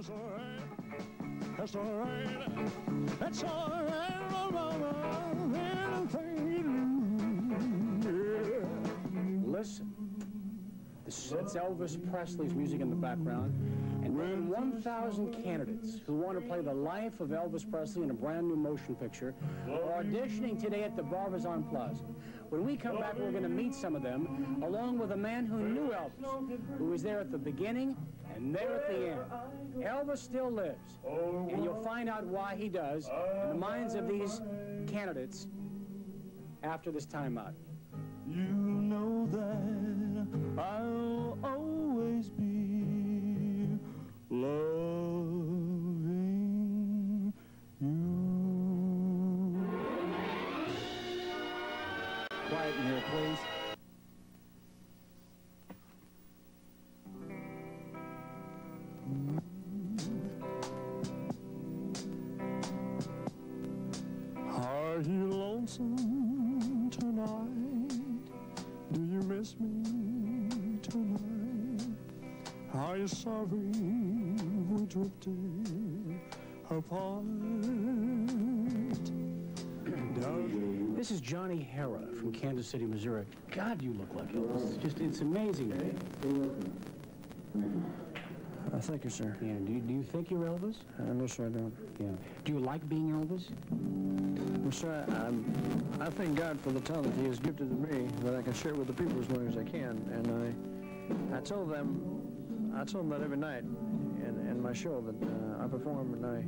It's alright. That's alright. That's alright, mama. Anything you do. Yeah. Listen. This, it's Elvis Presley's music in the background. Than 1,000 candidates who want to play the life of Elvis Presley in a brand new motion picture are auditioning today at the Barbizon Plaza. When we come back, we're going to meet some of them, along with a man who knew Elvis, who was there at the beginning and there at the end. Elvis still lives, and you'll find out why he does in the minds of these candidates after this timeout. You know that I'll Are sorry we drifted apart? This is Johnny Harra from Kansas City, Missouri. God, you look like Elvis. It's just, it's amazing. Uh, thank you, sir. Yeah, do you, do you think you're Elvis? Uh, no, sir, I don't. Yeah. Do you like being Elvis? Well, sir, I, I'm, I thank God for the talent He has gifted to me that I can share with the people as long as I can. And I, I told them, I told them that every night in, in my show that uh, I perform, and I,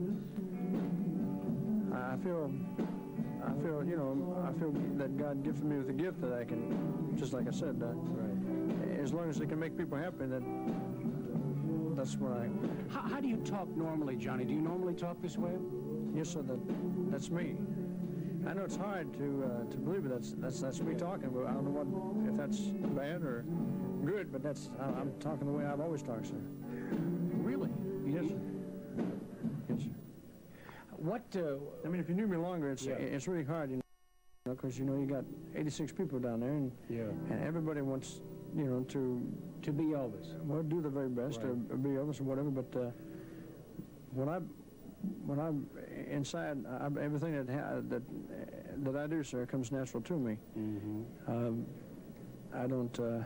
I feel, I feel, you know, I feel that God gifted me with a gift that I can, just like I said, uh, as long as it can make people happy, that that's what I. How, how do you talk normally, Johnny? Do you normally talk this way? Yes, sir. That that's me. I know it's hard to uh, to believe it. That's that's that's me talking. But I don't know what if that's bad or good. But that's I, I'm talking the way I've always talked, sir. Really? Yes, sir. Yes, sir. What, uh, I mean, if you knew me longer, it's Yeah. it's really hard, you know, because you know you got 86 people down there, and Yeah. and everybody wants you know to to be Elvis? well do the very best or, Right. or be Elvis or whatever. But uh, when I when I'm inside, I, everything that ha- that that I do, sir, comes natural to me. Mm-hmm. Um, I don't. Uh,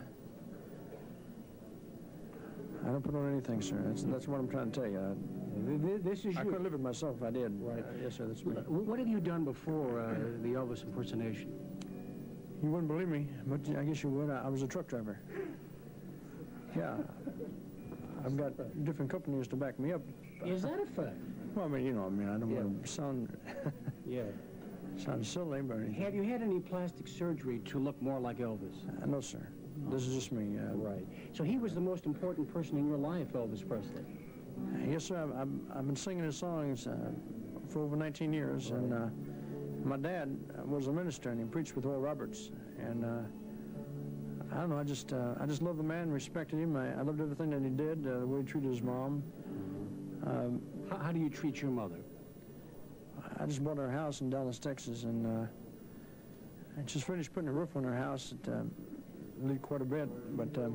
I don't put on anything, sir. That's, that's what I'm trying to tell you. I, This is I you. couldn't live with myself if I did. Right. Uh, yes, sir. That's me. What have you done before uh, the Elvis impersonation? You wouldn't believe me, but I guess you would. I, I was a truck driver. Yeah. I've got different companies to back me up. Is that a fact? Well, I mean, you know, I mean, I don't Yeah. want to sound Yeah. sound silly, but Have you had any plastic surgery to look more like Elvis? uh, no, sir. This is just me. Uh, Right. So he was the most important person in your life, Elvis Presley. Yes, sir. I've, I've, I've been singing his songs uh, for over 19 years, and uh, my dad was a minister, and he preached with Oral Roberts. And uh, I don't know. I just uh, I just loved the man, respected him. I, I loved everything that he did, uh, the way he treated his mom. Um, How, how do you treat your mother? I just bought her house in Dallas, Texas, and uh, I just finished putting a roof on her house. It uh, leaked quite a bit, but um,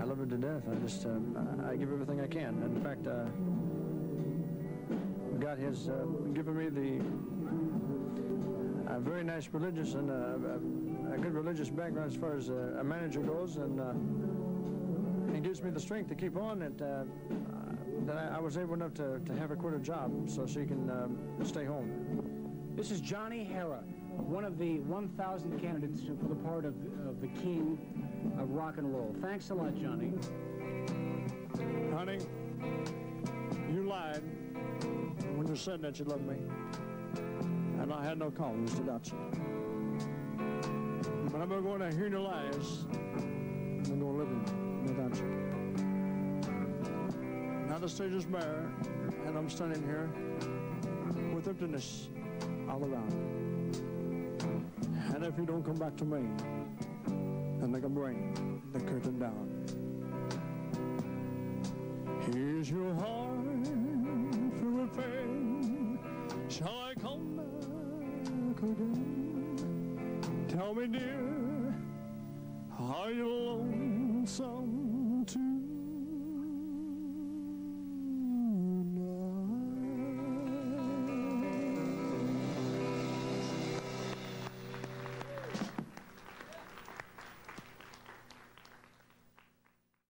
I love her to death. I just uh, I give everything I can. In fact, uh, God has uh, given me the a very nice religious and uh, a, a good religious background as far as uh, a manager goes, and uh, gives me the strength to keep on. It uh, that I, I was able enough to, to have her quit her job so she can um, stay home. This is Johnny Harra, one of the 1,000 candidates for the part of, of the king of rock and roll. Thanks a lot, Johnny. Honey, you lied when you said that you loved me. And I had no cause to doubt you. But I'm going to hear your lies. and I'm going to live in now the stage is bare, and I'm standing here with emptiness all around. And if you don't come back to me, then they can bring the curtain down. Here's your heart for pain? Shall I come back again? Tell me, dear, are you lonesome?